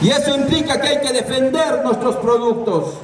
Y eso implica que hay que defender nuestros productos.